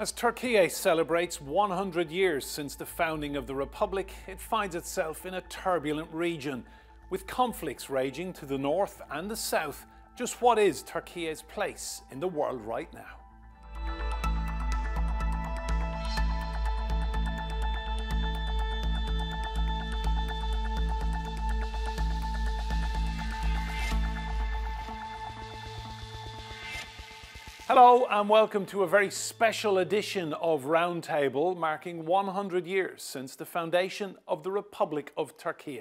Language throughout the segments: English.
As Turkey celebrates 100 years since the founding of the Republic, it finds itself in a turbulent region. With conflicts raging to the north and the south, just what is Turkey's place in the world right now? Hello and welcome to a very special edition of Roundtable marking 100 years since the foundation of the Republic of Turkey.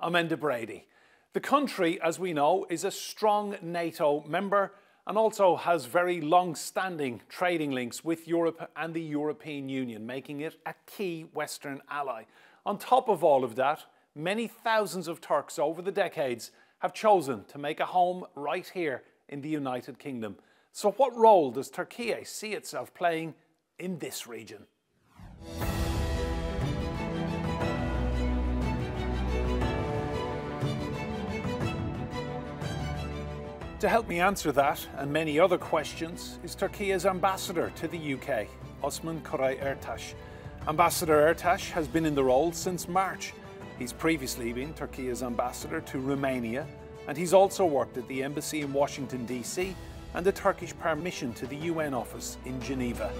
I'm Enda Brady. The country, as we know, is a strong NATO member and also has very long-standing trading links with Europe and the European Union, making it a key Western ally. On top of all of that, many thousands of Turks over the decades have chosen to make a home right here in the United Kingdom. So, what role does Turkey see itself playing in this region? To help me answer that and many other questions is Turkey's ambassador to the UK, Osman Koray Ertaş. Ambassador Ertaş has been in the role since March. He's previously been Turkey's ambassador to Romania, and he's also worked at the embassy in Washington, D.C and the Turkish permission to the UN office in Geneva.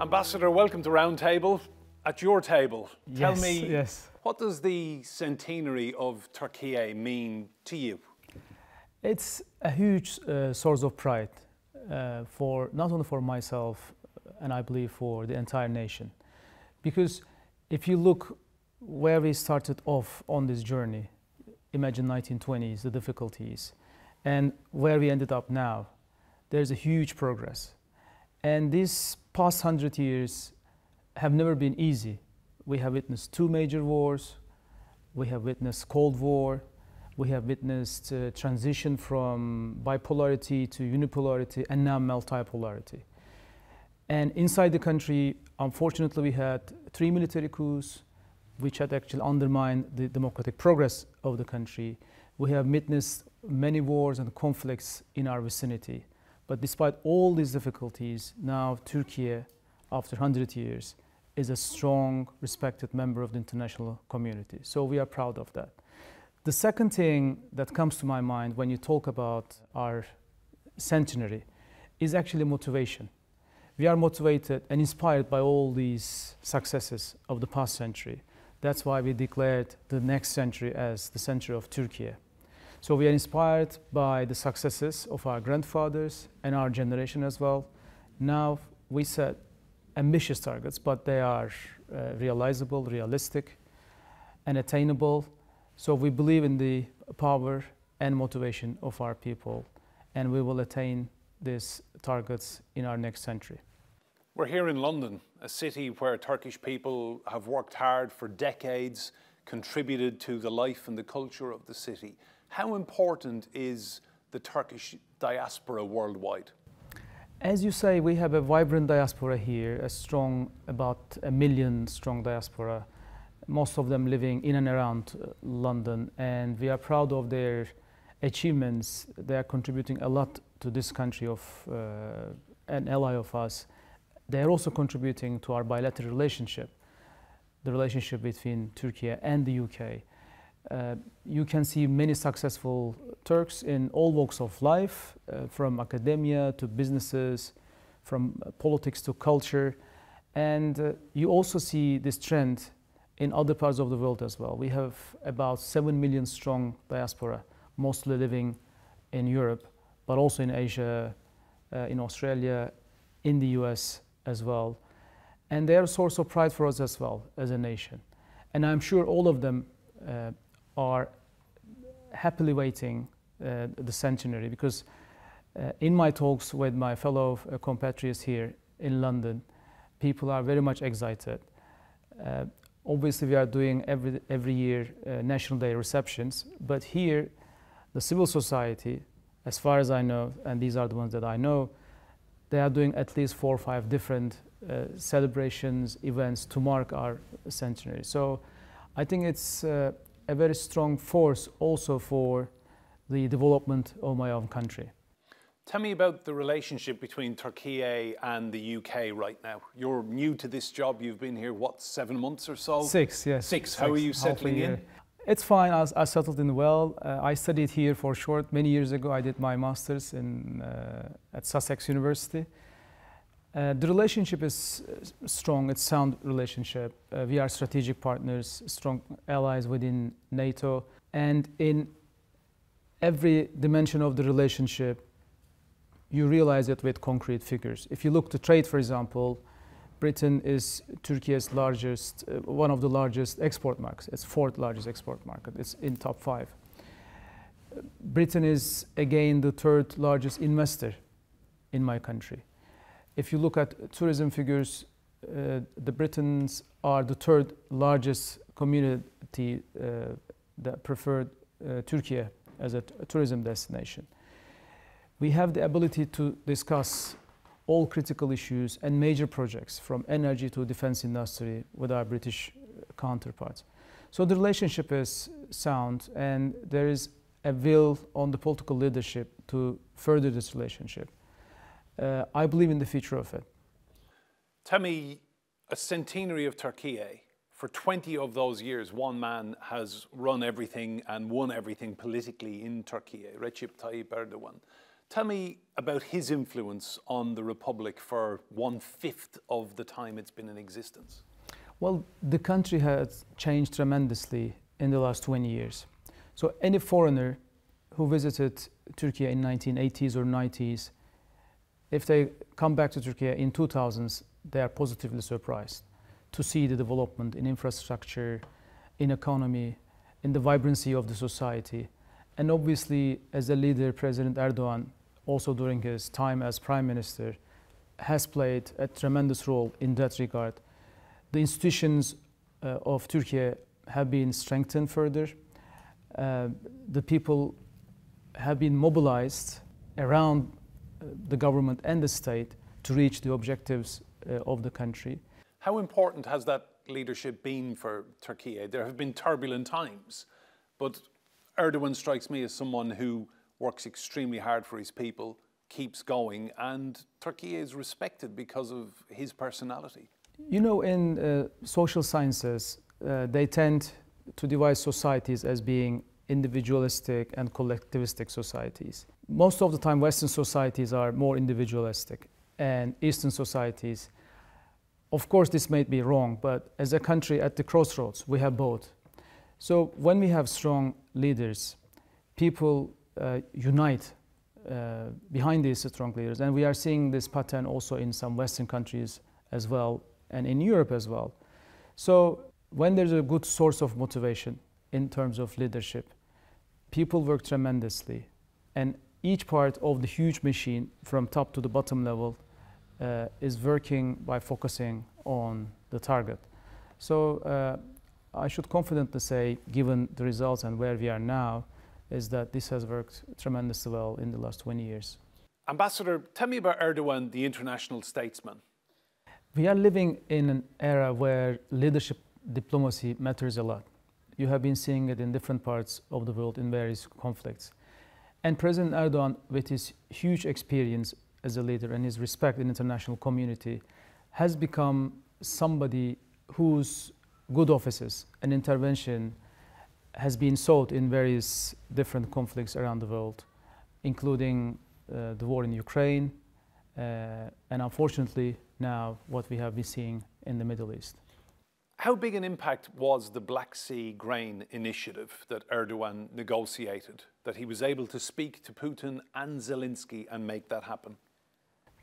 Ambassador, welcome to Roundtable. At your table, tell yes, me, yes. what does the centenary of Turkey mean to you? It's a huge uh, source of pride uh, for not only for myself, and I believe for the entire nation, because if you look where we started off on this journey, imagine 1920s, the difficulties, and where we ended up now, there's a huge progress. And these past hundred years have never been easy. We have witnessed two major wars, we have witnessed Cold War, we have witnessed uh, transition from bipolarity to unipolarity and now multipolarity. And inside the country, unfortunately, we had three military coups, which had actually undermined the democratic progress of the country. We have witnessed many wars and conflicts in our vicinity. But despite all these difficulties, now Turkey, after 100 years, is a strong, respected member of the international community. So we are proud of that. The second thing that comes to my mind when you talk about our centenary is actually motivation. We are motivated and inspired by all these successes of the past century. That's why we declared the next century as the century of Turkey. So we are inspired by the successes of our grandfathers and our generation as well. Now we set ambitious targets, but they are uh, realizable, realistic, and attainable. So we believe in the power and motivation of our people, and we will attain these targets in our next century. We're here in London, a city where Turkish people have worked hard for decades, contributed to the life and the culture of the city. How important is the Turkish diaspora worldwide? As you say, we have a vibrant diaspora here, a strong, about a million strong diaspora, most of them living in and around uh, London, and we are proud of their achievements. They are contributing a lot to this country of uh, an ally of us they are also contributing to our bilateral relationship, the relationship between Turkey and the UK. Uh, you can see many successful Turks in all walks of life, uh, from academia to businesses, from politics to culture. And uh, you also see this trend in other parts of the world as well. We have about 7 million strong diaspora, mostly living in Europe, but also in Asia, uh, in Australia, in the US, as well. And they are a source of pride for us as well as a nation. And I'm sure all of them uh, are happily waiting uh, the centenary because uh, in my talks with my fellow uh, compatriots here in London, people are very much excited. Uh, obviously, we are doing every, every year uh, National Day receptions, but here, the civil society, as far as I know, and these are the ones that I know, they are doing at least four or five different uh, celebrations, events to mark our centenary. So I think it's uh, a very strong force also for the development of my own country. Tell me about the relationship between Turkey and the UK right now. You're new to this job. You've been here, what, seven months or so? Six, yes. Six. How are you settling in? It's fine. I, I, settled in well. Uh, I studied here for short. Many years ago, I did my master's in, uh, at Sussex University. Uh, the relationship is uh, strong. It's sound relationship. Uh, we are strategic partners, strong allies within NATO, and in every dimension of the relationship, you realize it with concrete figures. If you look to trade, for example, Britain is Turkey's largest, uh, one of the largest export markets. It's fourth largest export market. It's in top five. Britain is again the third largest investor in my country. If you look at tourism figures, uh, the Britons are the third largest community uh, that preferred uh, Turkey as a tourism destination we have the ability to discuss all critical issues and major projects from energy to defense industry with our British counterparts. So the relationship is sound and there is a will on the political leadership to further this relationship. Uh, I believe in the future of it. Tell me, a centenary of Turkey, for 20 of those years, one man has run everything and won everything politically in Turkey, Recep Tayyip Erdogan. Tell me about his influence on the Republic for one fifth of the time it's been in existence. Well, the country has changed tremendously in the last 20 years. So, any foreigner who visited Turkey in 1980s or 90s, if they come back to Turkey in 2000s, they are positively surprised to see the development in infrastructure, in economy, in the vibrancy of the society. And obviously, as a leader, President Erdogan also during his time as prime minister, has played a tremendous role in that regard. The institutions uh, of Turkey have been strengthened further. Uh, the people have been mobilized around uh, the government and the state to reach the objectives uh, of the country. How important has that leadership been for Turkey? There have been turbulent times, but Erdogan strikes me as someone who works extremely hard for his people, keeps going, and Turkey is respected because of his personality. You know, in uh, social sciences, uh, they tend to divide societies as being individualistic and collectivistic societies. Most of the time, Western societies are more individualistic, and Eastern societies, of course, this may be wrong, but as a country at the crossroads, we have both. So when we have strong leaders, people unite uh, behind these strong leaders. And we are seeing this pattern also in some Western countries as well, and in Europe as well. So when there's a good source of motivation in terms of leadership, people work tremendously. And each part of the huge machine, from top to the bottom level, uh, is working by focusing on the target. So uh, I should confidently say, given the results and where we are now, is that this has worked tremendously well in the last 20 years. Ambassador, tell me about Erdogan, the international statesman. We are living in an era where leadership diplomacy matters a lot. You have been seeing it in different parts of the world in various conflicts. And President Erdogan, with his huge experience as a leader and his respect in the international community, has become somebody whose good offices and intervention has been sought in various different conflicts around the world, including uh, the war in Ukraine, uh, and unfortunately now what we have been seeing in the Middle East. How big an impact was the Black Sea grain initiative that Erdogan negotiated, that he was able to speak to Putin and Zelensky and make that happen?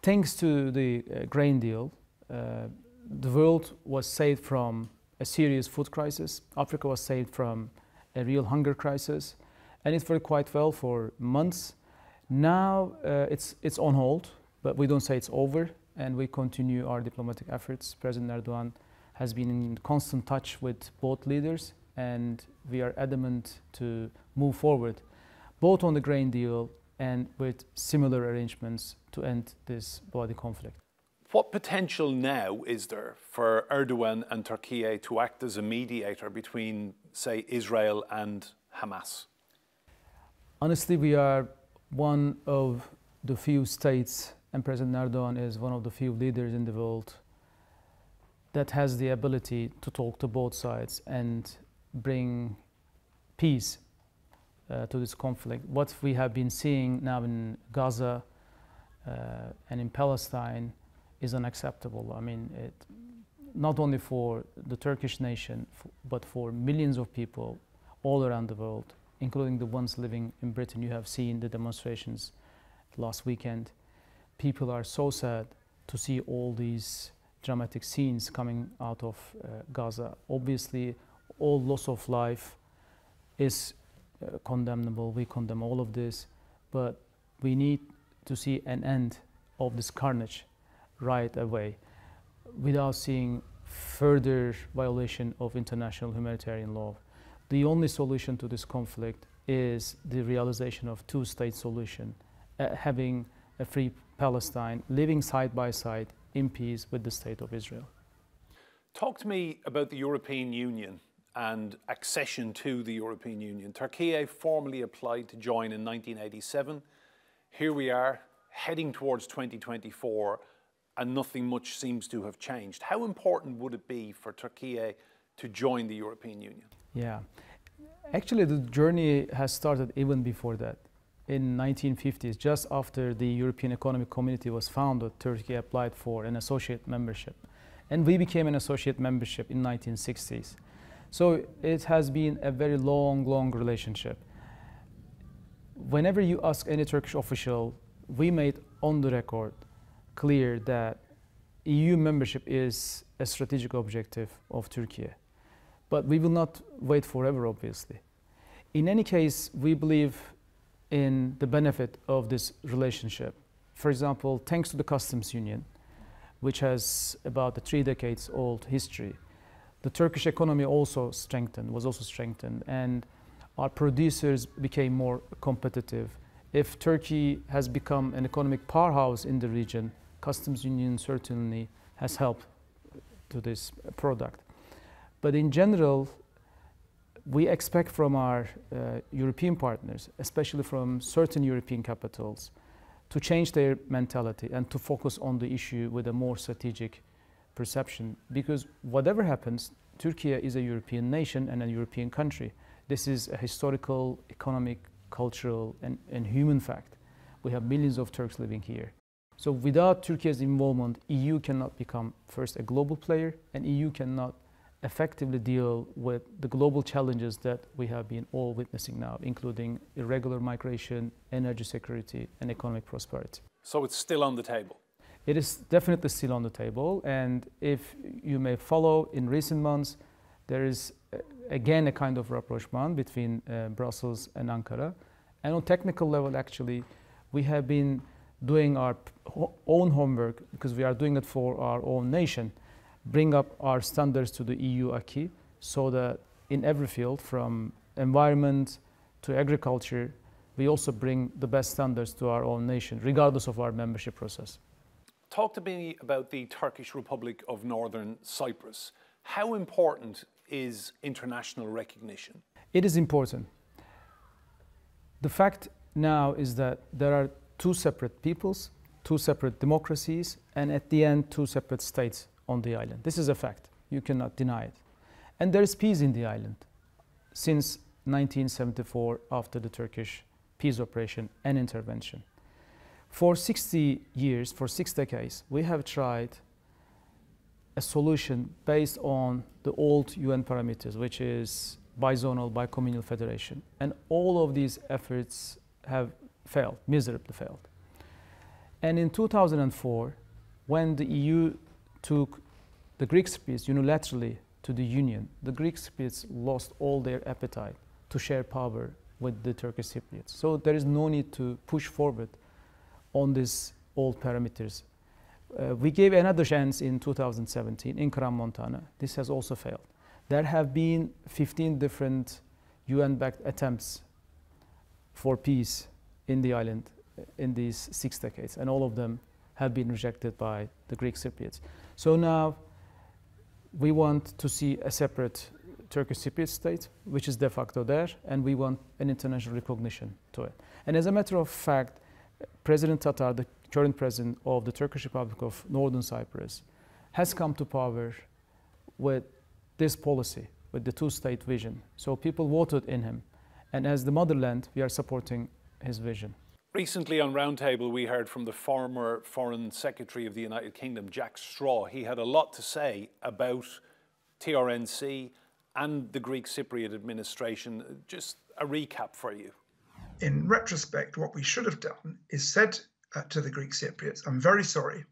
Thanks to the uh, grain deal, uh, the world was saved from a serious food crisis. Africa was saved from a real hunger crisis, and it worked quite well for months. Now uh, it's, it's on hold, but we don't say it's over, and we continue our diplomatic efforts. President Erdogan has been in constant touch with both leaders, and we are adamant to move forward, both on the grain deal and with similar arrangements to end this bloody conflict. What potential now is there for Erdogan and Turkey to act as a mediator between, say, Israel and Hamas? Honestly, we are one of the few states, and President Erdogan is one of the few leaders in the world that has the ability to talk to both sides and bring peace uh, to this conflict. What we have been seeing now in Gaza uh, and in Palestine is unacceptable. I mean, it, not only for the Turkish nation, but for millions of people all around the world, including the ones living in Britain. You have seen the demonstrations last weekend. People are so sad to see all these dramatic scenes coming out of uh, Gaza. Obviously, all loss of life is uh, condemnable. We condemn all of this, but we need to see an end of this carnage right away without seeing further violation of international humanitarian law. The only solution to this conflict is the realization of two-state solution, uh, having a free Palestine living side by side in peace with the state of Israel. Talk to me about the European Union and accession to the European Union. Turkey formally applied to join in 1987. Here we are, heading towards 2024, and nothing much seems to have changed. How important would it be for Turkey to join the European Union? Yeah, actually, the journey has started even before that. In 1950s, just after the European Economic Community was founded, Turkey applied for an associate membership. And we became an associate membership in 1960s. So it has been a very long, long relationship. Whenever you ask any Turkish official, we made on the record clear that EU membership is a strategic objective of Turkey. But we will not wait forever, obviously. In any case, we believe in the benefit of this relationship. For example, thanks to the customs union, which has about a three decades old history, the Turkish economy also strengthened, was also strengthened, and our producers became more competitive. If Turkey has become an economic powerhouse in the region, customs union certainly has helped to this product. But in general, we expect from our uh, European partners, especially from certain European capitals, to change their mentality and to focus on the issue with a more strategic perception. Because whatever happens, Turkey is a European nation and a European country. This is a historical, economic, cultural, and, and human fact. We have millions of Turks living here. So without Turkey's involvement, EU cannot become first a global player, and EU cannot effectively deal with the global challenges that we have been all witnessing now, including irregular migration, energy security, and economic prosperity. So it's still on the table? It is definitely still on the table. And if you may follow in recent months, there is uh, again a kind of rapprochement between uh, Brussels and Ankara. And on technical level, actually, we have been doing our own homework because we are doing it for our own nation, bring up our standards to the EU acquis so that in every field from environment to agriculture, we also bring the best standards to our own nation, regardless of our membership process. Talk to me about the Turkish Republic of Northern Cyprus. How important is international recognition? It is important. The fact now is that there are two separate peoples, two separate democracies, and at the end, two separate states on the island. This is a fact. You cannot deny it. And there is peace in the island since 1974 after the Turkish peace operation and intervention. For 60 years, for six decades, we have tried a solution based on the old UN parameters, which is bizonal, bicommunal federation. And all of these efforts have failed, miserably failed. And in 2004, when the EU took the Greek Cypriots unilaterally to the Union, the Greek Cypriots lost all their appetite to share power with the Turkish Cypriots. So there is no need to push forward on these old parameters. Uh, we gave another chance in 2017 in Crans-Montana. This has also failed. There have been 15 different UN-backed attempts for peace in the island uh, in these six decades, and all of them have been rejected by the Greek Cypriots. So now we want to see a separate Turkish Cypriot state, which is de facto there, and we want an international recognition to it. And as a matter of fact, President Tatar, the current president of the Turkish Republic of Northern Cyprus, has come to power with this policy, with the two state vision. So people voted in him. And as the motherland, we are supporting his vision. Recently on Roundtable, we heard from the former Foreign Secretary of the United Kingdom, Jack Straw. He had a lot to say about TRNC and the Greek Cypriot administration. Just a recap for you. In retrospect, what we should have done is said uh, to the Greek Cypriots, I'm very sorry,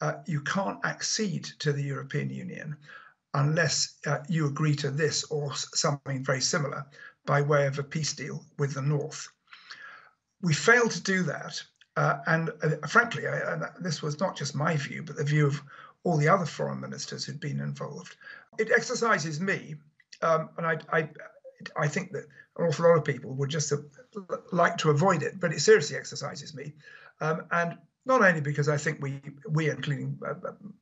uh, you can't accede to the European Union unless uh, you agree to this or something very similar by way of a peace deal with the North. We failed to do that. Uh, and uh, frankly, I, this was not just my view, but the view of all the other foreign ministers who'd been involved. It exercises me, um, and I, I, I, think that an awful lot of people would just like to avoid it, but it seriously exercises me. Um, and not only because I think we, we including uh,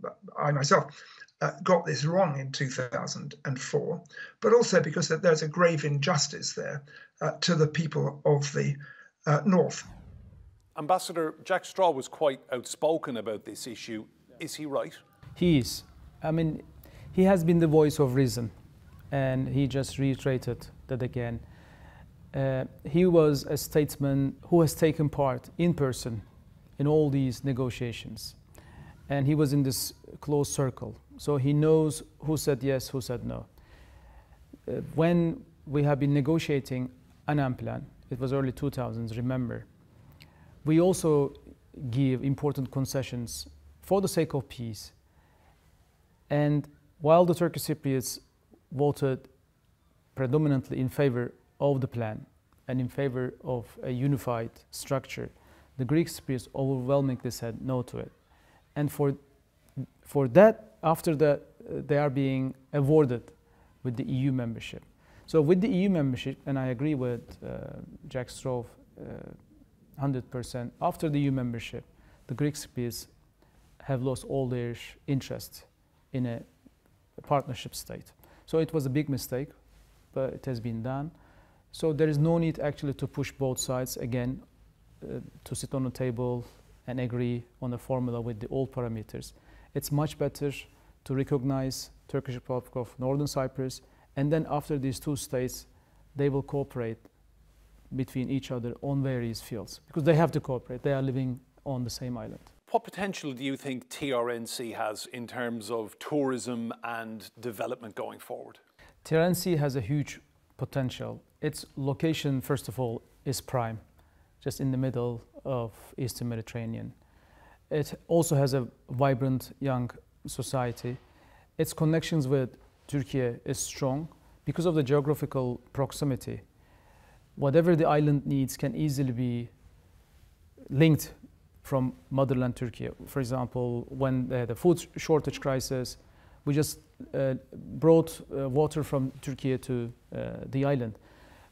uh I myself, uh, got this wrong in 2004, but also because there's a grave injustice there uh, to the people of the uh, North. Ambassador Jack Straw was quite outspoken about this issue. Is he right? He is. I mean, he has been the voice of reason, and he just reiterated that again. Uh, he was a statesman who has taken part in person in all these negotiations. And he was in this close circle. So he knows who said yes, who said no. Uh, when we have been negotiating Annan plan, it was early 2000s, remember, we also give important concessions for the sake of peace. And while the Turkish Cypriots voted predominantly in favor of the plan and in favor of a unified structure, the Greek Cypriots overwhelmingly said no to it. And for, for that, after that, uh, they are being awarded with the EU membership. So with the EU membership, and I agree with uh, Jack Straw uh, 100%, after the EU membership, the Greek Cypriots have lost all their interest in a partnership state. So it was a big mistake, but it has been done. So there is no need actually to push both sides again uh, to sit on a table and agree on a formula with the old parameters. It's much better to recognize Turkish Republic of Northern Cyprus, and then after these two states, they will cooperate between each other on various fields because they have to cooperate. They are living on the same island. What potential do you think TRNC has in terms of tourism and development going forward? TRNC has a huge potential. Its location, first of all, is prime just in the middle of Eastern Mediterranean. It also has a vibrant young society. Its connections with Turkey is strong because of the geographical proximity. Whatever the island needs can easily be linked from motherland Turkey. For example, when the, food shortage crisis, we just uh, brought uh, water from Turkey to uh, the island.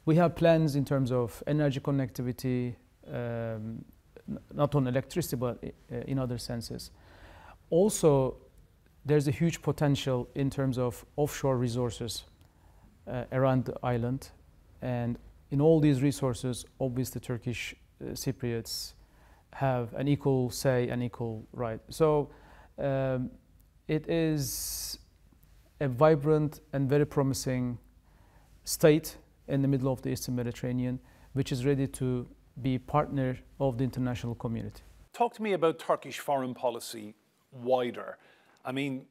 We have plans in terms of energy connectivity, um, not on electricity, but uh, in other senses. Also, there's a huge potential in terms of offshore resources uh, around the island. And in all these resources, obviously, Turkish uh, Cypriots have an equal say and equal right. So um, it is a vibrant and very promising state in the middle of the Eastern Mediterranean, which is ready to be partner of the international community. Talk to me about Turkish foreign policy wider. I mean,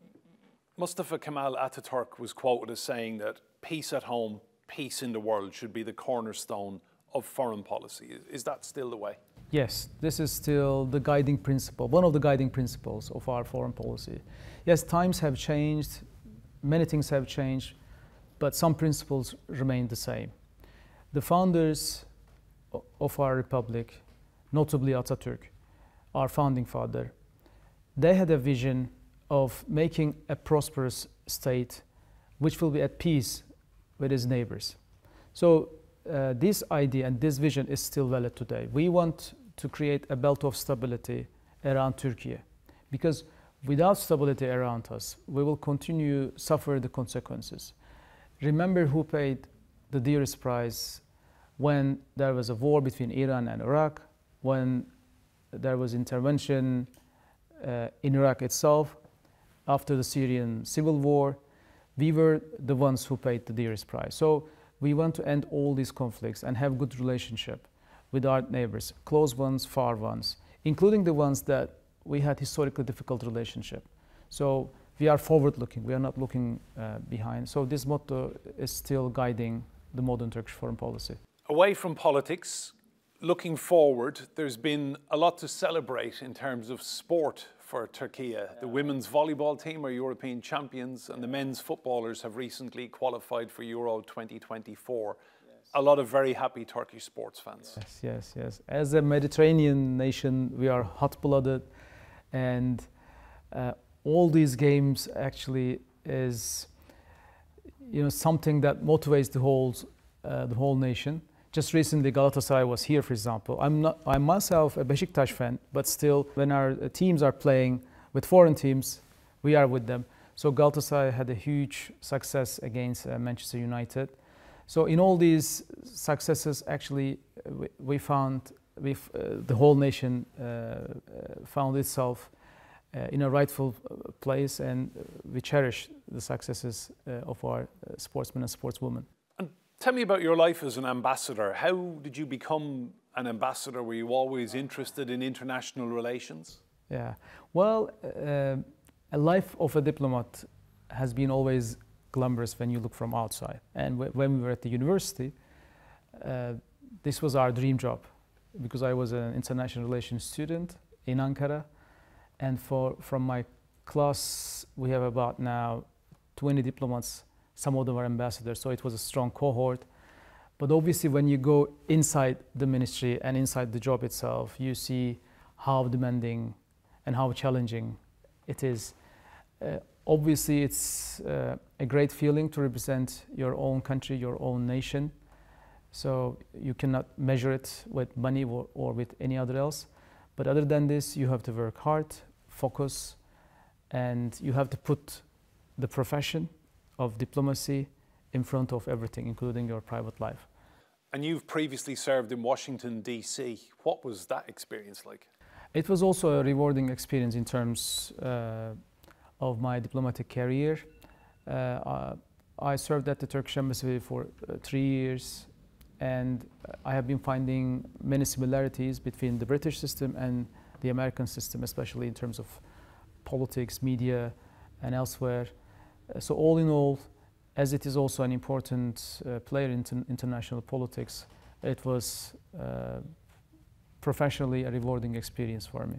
Mustafa Kemal Ataturk was quoted as saying that peace at home, peace in the world should be the cornerstone of foreign policy. Is that still the way? Yes, this is still the guiding principle, one of the guiding principles of our foreign policy. Yes, times have changed, many things have changed, but some principles remain the same. The founders of our republic, notably Ataturk, our founding father, they had a vision of making a prosperous state which will be at peace with its neighbors. So uh, this idea and this vision is still valid today. We want to create a belt of stability around Turkey because without stability around us, we will continue to suffer the consequences. remember who paid the dearest price when there was a war between Iran and Iraq, when there was intervention uh, in Iraq itself, after the Syrian civil war, we were the ones who paid the dearest price. So we want to end all these conflicts and have good relationship with our neighbors, close ones, far ones, including the ones that we had historically difficult relationship. So we are forward looking, we are not looking uh, behind. So this motto is still guiding the modern Turkish foreign policy. Away from politics, looking forward, there's been a lot to celebrate in terms of sport for Turkey. The women's volleyball team are European champions, and the men's footballers have recently qualified for Euro 2024. A lot of very happy Turkish sports fans. Yes, yes, yes. As a Mediterranean nation, we are hot blooded, and uh, all these games actually is you know something that motivates the whole uh, the whole nation. Just recently, Galatasaray was here, for example. I'm not I'm myself a Besiktas fan, but still, when our uh, teams are playing with foreign teams, we are with them. So Galatasaray had a huge success against uh, Manchester United. So in all these successes, actually, uh, we, we found we uh, the whole nation uh, found itself uh, in a rightful uh, place, and we cherish the successes uh, of our sportsmen and sportswomen. Tell me about your life as an ambassador. How did you become an ambassador? Were you always interested in international relations? Yeah, well, uh, a life of a diplomat has been always glamorous when you look from outside. And when we were at the university, uh, this was our dream job because I was an international relations student in Ankara and for, from my class, we have about now 20 diplomats. Some of them are ambassadors, so it was a strong cohort. But obviously, when you go inside the ministry and inside the job itself, you see how demanding and how challenging it is. Uh, obviously, it's uh, a great feeling to represent your own country, your own nation. So you cannot measure it with money or, or with any other else. But other than this, you have to work hard, focus, and you have to put the profession of diplomacy in front of everything, including your private life. And you've previously served in Washington, D.C. What was that experience like? It was also a rewarding experience in terms uh, of my diplomatic career. Uh, I served at the Turkish Embassy for uh, three years, and I have been finding many similarities between the British system and the American system, especially in terms of politics, media, and elsewhere. Uh, so all in all, as it is also an important uh, player in international politics, it was uh, professionally a rewarding experience for me.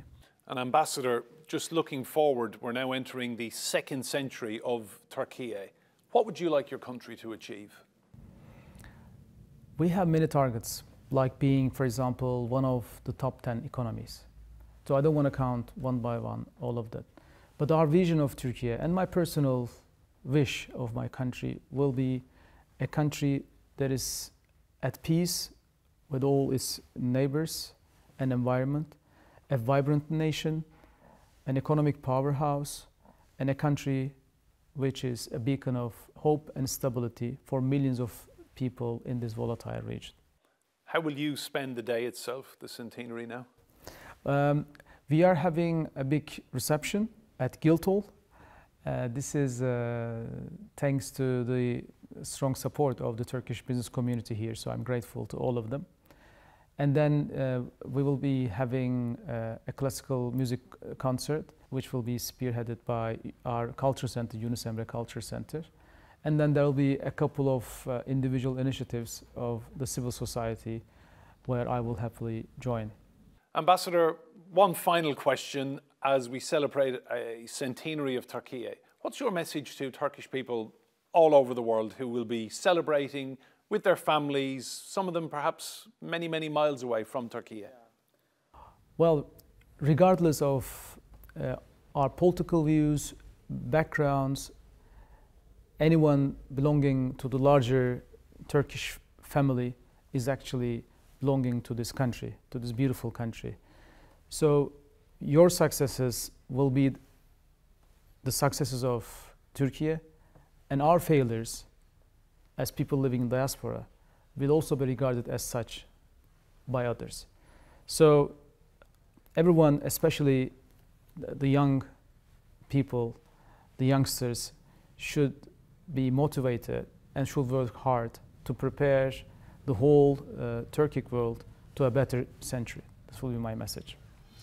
An ambassador, just looking forward, we're now entering the second century of Turkey. What would you like your country to achieve? We have many targets, like being, for example, one of the top 10 economies. So I don't want to count one by one all of that. But our vision of Turkey and my personal wish of my country will be a country that is at peace with all its neighbors and environment, a vibrant nation, an economic powerhouse, and a country which is a beacon of hope and stability for millions of people in this volatile region. How will you spend the day itself, the centenary now? Um, we are having a big reception at Guildhall. Uh, this is uh, thanks to the strong support of the Turkish business community here, so I'm grateful to all of them. And then uh, we will be having uh, a classical music concert, which will be spearheaded by our culture center, Yunus Emre Culture Center. And then there will be a couple of uh, individual initiatives of the civil society where I will happily join. Ambassador, one final question as we celebrate a centenary of Turkey. What's your message to Turkish people all over the world who will be celebrating with their families, some of them perhaps many, many miles away from Turkey? Well, regardless of uh, our political views, backgrounds, anyone belonging to the larger Turkish family is actually belonging to this country, to this beautiful country. So your successes will be the successes of Turkey, and our failures as people living in diaspora will also be regarded as such by others. So everyone, especially the young people, the youngsters, should be motivated and should work hard to prepare the whole uh, Turkic world to a better century. This will be my message.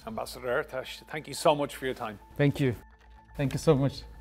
Ambassador Ertaş, thank you so much for your time. Thank you. Thank you so much.